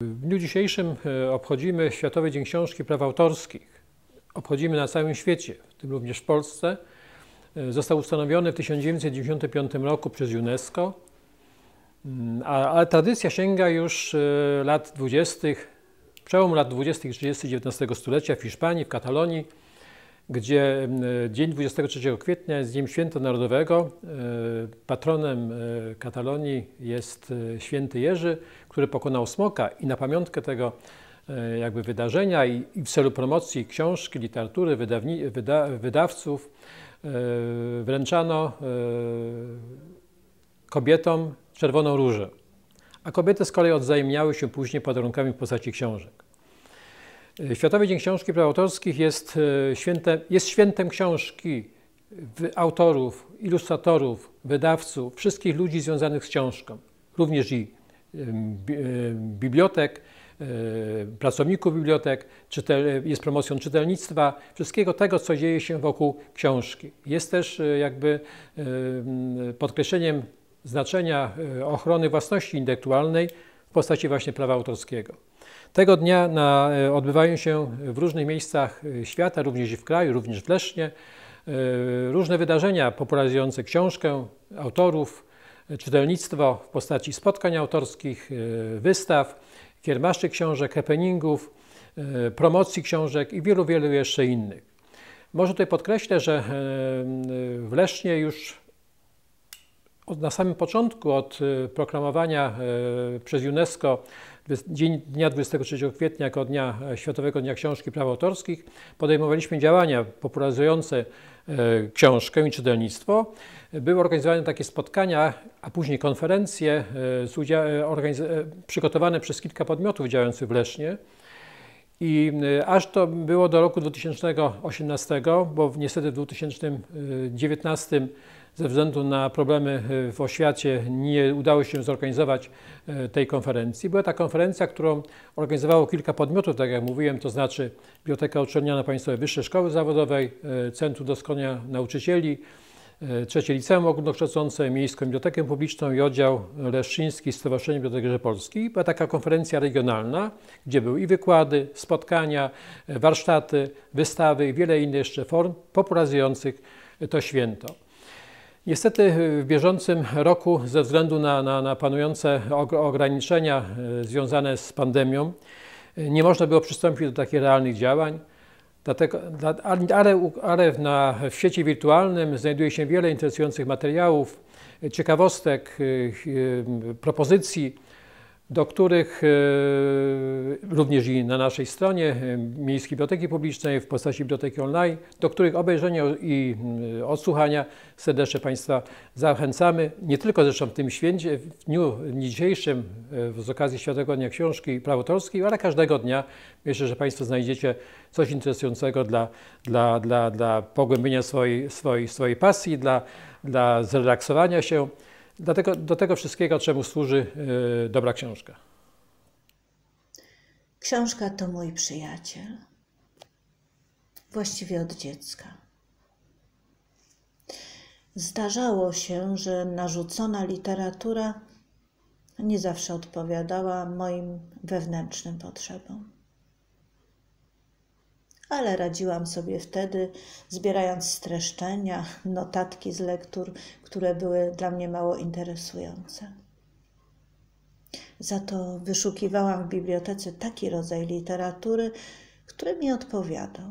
W dniu dzisiejszym e, obchodzimy Światowy Dzień Książki Praw Autorskich. Obchodzimy na całym świecie, w tym również w Polsce. E, został ustanowiony w 1995 roku przez UNESCO, mm, ale tradycja sięga już e, lat 20., przełomu lat 20. i 30. XIX stulecia w Hiszpanii, w Katalonii gdzie dzień 23 kwietnia jest Dniem Święta Narodowego. E, patronem e, Katalonii jest e, święty Jerzy, który pokonał smoka i na pamiątkę tego jakby wydarzenia i, w celu promocji książki, literatury, wydawni, wyda, wydawców wręczano kobietom czerwoną różę, a kobiety z kolei odzajemniały się później podarunkami w postaci książek. Światowy Dzień Książki Praw Autorskich jest, e, świętem, jest świętem książki, autorów, ilustratorów, wydawców, wszystkich ludzi związanych z książką, również i e, bibliotek, e, pracowników bibliotek, jest promocją czytelnictwa, wszystkiego tego, co dzieje się wokół książki. Jest też jakby podkreśleniem znaczenia ochrony własności intelektualnej w postaci właśnie prawa autorskiego. Tego dnia na, e, odbywają się w różnych miejscach e, świata, również i w kraju, również w Lesznie, e, różne wydarzenia popularyzujące książkę, autorów, czytelnictwo w postaci spotkań autorskich, wystaw, kiermaszy książek, happeningów, promocji książek i wielu, wielu jeszcze innych. Może tutaj podkreślę, że w Lesznie już na samym początku, od proklamowania przez UNESCO dzień, dnia 23 kwietnia jako Dnia e, Światowego Dnia Książki Praw Autorskich podejmowaliśmy działania popularyzujące e, książkę i czytelnictwo. Były organizowane takie spotkania, a później konferencje e, przygotowane przez kilka podmiotów działających w Lesznie. I aż to było do roku 2018, bo niestety w 2019 ze względu na problemy e, w oświacie nie udało się zorganizować e, tej konferencji. Była ta konferencja, którą organizowało kilka podmiotów, tak jak mówiłem, to znaczy Biblioteka Uczelniana Państwowej Wyższej Szkoły Zawodowej, e, Centrum Doskonania Nauczycieli, Trzecie Liceum Ogólnokształcące, Miejską Bibliotekę Publiczną i Oddział Leszczyński Stowarzyszenia Biblioteki Polskiej. Była taka konferencja regionalna, gdzie były i wykłady, spotkania, warsztaty, wystawy i wiele innych jeszcze form popularyzujących to święto. Niestety w bieżącym roku ze względu na, na, na panujące ograniczenia e, związane z pandemią e, nie można było przystąpić do takich realnych działań. Dlatego, ale, ale na, w świecie wirtualnym znajduje się wiele interesujących materiałów, ciekawostek, e, propozycji do których e, również i na naszej stronie e, Miejskiej Biblioteki Publicznej w postaci biblioteki online, do których obejrzenia i e, odsłuchania serdecznie Państwa zachęcamy. Nie tylko zresztą w tym święcie, w dniu dzisiejszym z okazji Światowego Dnia Książki i Praw Autorskich, ale każdego dnia myślę, że Państwo znajdziecie coś interesującego dla, dla, dla, dla pogłębienia swojej, swojej, swojej pasji, dla, dla zrelaksowania się. Dlatego, do tego wszystkiego, czemu służy yy, dobra książka. Książka to mój przyjaciel. Właściwie od dziecka. Zdarzało się, że narzucona literatura nie zawsze odpowiadała moim wewnętrznym potrzebom ale radziłam sobie wtedy, zbierając streszczenia, notatki z lektur, które były dla mnie mało interesujące. Za to wyszukiwałam w bibliotece taki rodzaj literatury, który mi odpowiadał.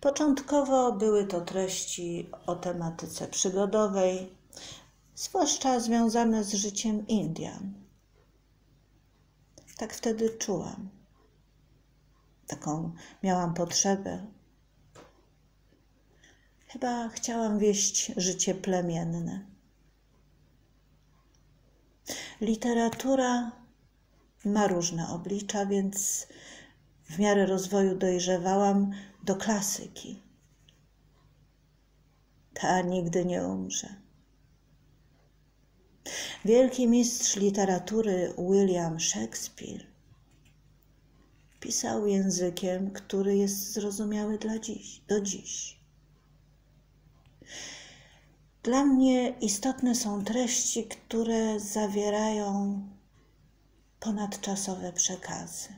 Początkowo były to treści o tematyce przygodowej, zwłaszcza związane z życiem Indian. Tak wtedy czułam taką miałam potrzebę. Chyba chciałam wieść życie plemienne. Literatura ma różne oblicza, więc w miarę rozwoju dojrzewałam do klasyki. Ta nigdy nie umrze. Wielki mistrz literatury William Shakespeare pisał językiem, który jest zrozumiały dla dziś, do dziś. Dla mnie istotne są treści, które zawierają ponadczasowe przekazy.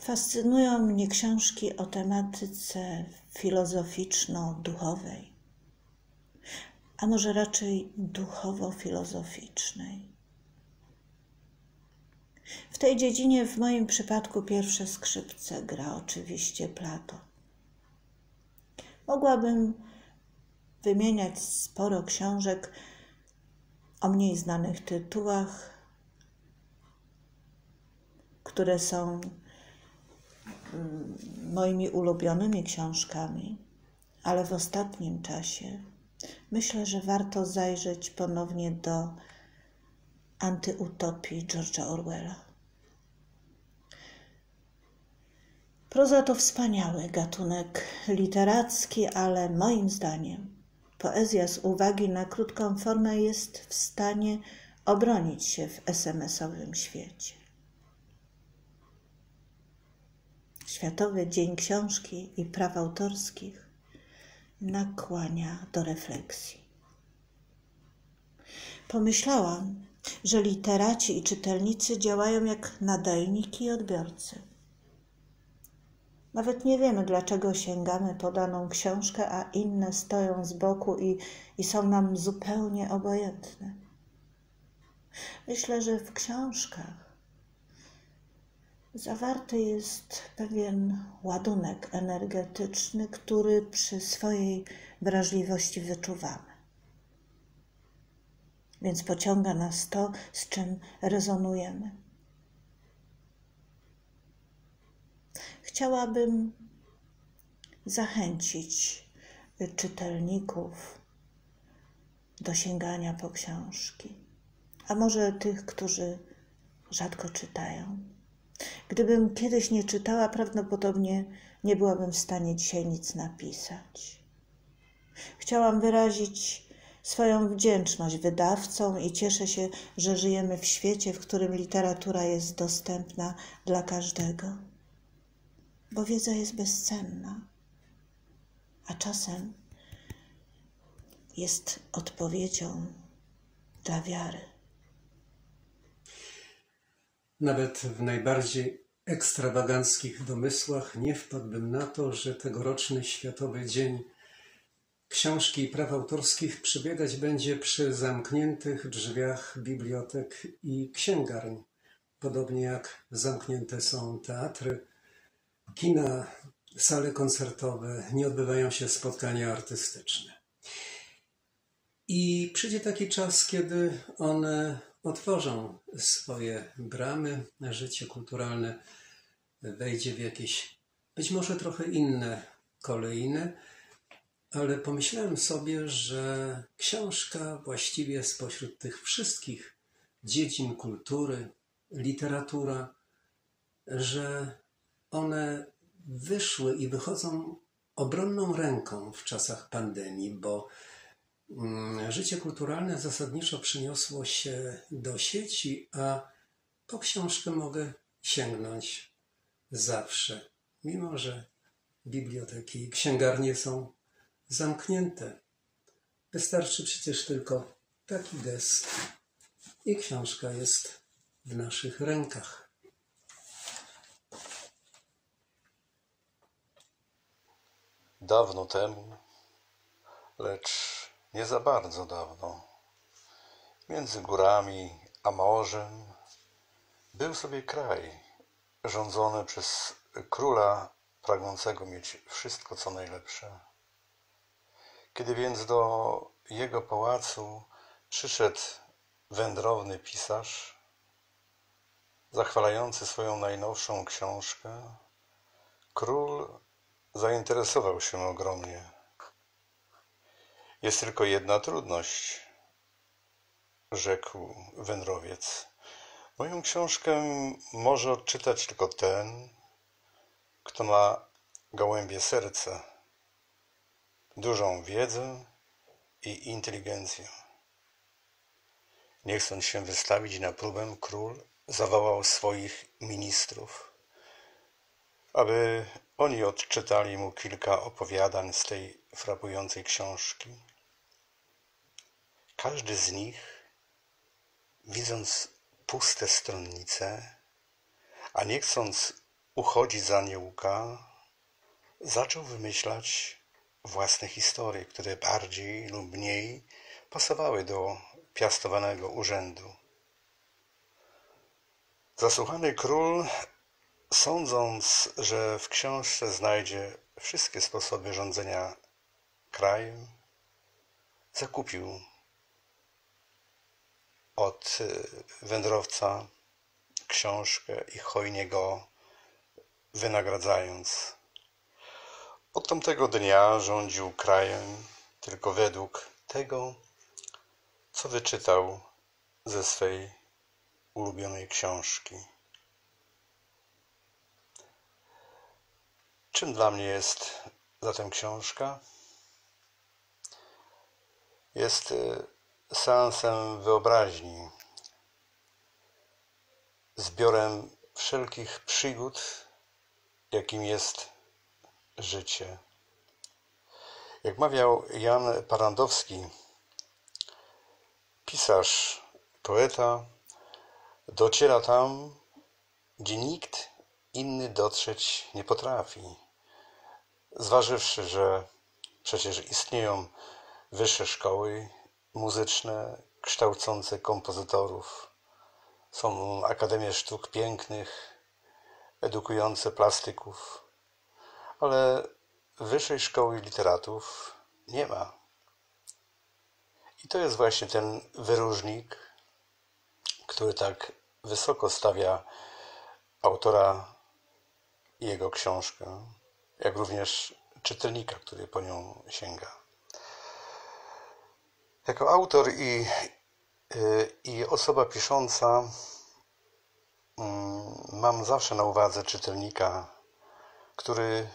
Fascynują mnie książki o tematyce filozoficzno-duchowej, a może raczej duchowo-filozoficznej. W tej dziedzinie w moim przypadku pierwsze skrzypce gra oczywiście Plato. Mogłabym wymieniać sporo książek o mniej znanych tytułach, które są mm, moimi ulubionymi książkami, ale w ostatnim czasie myślę, że warto zajrzeć ponownie do antyutopii George'a Orwella. Proza to wspaniały gatunek literacki, ale moim zdaniem poezja z uwagi na krótką formę jest w stanie obronić się w SMS-owym świecie. Światowy Dzień Książki i Praw Autorskich nakłania do refleksji. Pomyślałam, że literaci i czytelnicy działają jak nadajniki i odbiorcy. Nawet nie wiemy, dlaczego sięgamy po daną książkę, a inne stoją z boku i, i są nam zupełnie obojętne. Myślę, że w książkach zawarty jest pewien ładunek energetyczny, który przy swojej wrażliwości wyczuwamy. Więc pociąga nas to, z czym rezonujemy. Chciałabym zachęcić czytelników do sięgania po książki, a może tych, którzy rzadko czytają. Gdybym kiedyś nie czytała, prawdopodobnie nie byłabym w stanie dzisiaj nic napisać. Chciałam wyrazić swoją wdzięczność wydawcom i cieszę się, że żyjemy w świecie, w którym literatura jest dostępna dla każdego bo wiedza jest bezcenna, a czasem jest odpowiedzią dla wiary. Nawet w najbardziej ekstrawaganckich domysłach nie wpadłbym na to, że tegoroczny Światowy Dzień Książki Praw Autorskich przebiegać będzie przy zamkniętych drzwiach bibliotek i księgarni. Podobnie jak zamknięte są teatry, kina, sale koncertowe, nie odbywają się spotkania artystyczne. I przyjdzie taki czas, kiedy one otworzą swoje bramy, życie kulturalne wejdzie w jakieś być może trochę inne kolejne, ale pomyślałem sobie, że książka właściwie spośród tych wszystkich dziedzin kultury, literatura, że one wyszły i wychodzą obronną ręką w czasach pandemii, bo mm, życie kulturalne zasadniczo przyniosło się do sieci, a po książkę mogę sięgnąć zawsze, mimo że biblioteki i księgarnie są zamknięte. Wystarczy przecież tylko taki gest i książka jest w naszych rękach. Dawno temu, lecz nie za bardzo dawno, między górami a morzem był sobie kraj rządzony przez króla pragnącego mieć wszystko co najlepsze. Kiedy więc do jego pałacu przyszedł wędrowny pisarz, zachwalający swoją najnowszą książkę, król Zainteresował się ogromnie. Jest tylko jedna trudność, rzekł wędrowiec. Moją książkę może odczytać tylko ten, kto ma gołębie serca, dużą wiedzę i inteligencję. Nie chcąc się wystawić na próbę, król zawołał swoich ministrów, aby oni odczytali mu kilka opowiadań z tej frapującej książki. Każdy z nich, widząc puste stronnice, a nie chcąc uchodzić za nieuka, zaczął wymyślać własne historie, które bardziej lub mniej pasowały do piastowanego urzędu. Zasłuchany król, sądząc, że w książce znajdzie wszystkie sposoby rządzenia krajem, zakupił od y, wędrowca książkę i hojnie go wynagradzając. Od tamtego dnia rządził krajem tylko według tego, co wyczytał ze swej ulubionej książki. Czym dla mnie jest zatem książka? Jest y, seansem wyobraźni, zbiorem wszelkich przygód, jakim jest życie. Jak mawiał Jan Parandowski, pisarz, poeta, dociera tam, gdzie nikt inny dotrzeć nie potrafi. Zważywszy, że przecież istnieją wyższe szkoły muzyczne kształcące kompozytorów, są akademie sztuk pięknych, edukujące plastyków, ale wyższej szkoły literatów nie ma. I to jest właśnie ten wyróżnik, który tak wysoko stawia autora i jego książkę, jak również czytelnika, który po nią sięga. Jako autor i, i osoba pisząca mm, mam zawsze na uwadze czytelnika, który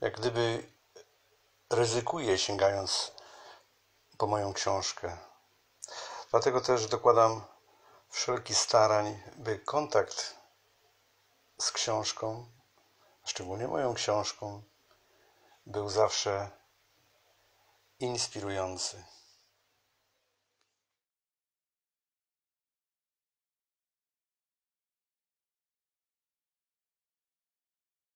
jak gdyby ryzykuje sięgając po moją książkę. Dlatego też dokładam wszelki starań, by kontakt z książką, szczególnie moją książką, był zawsze inspirujący.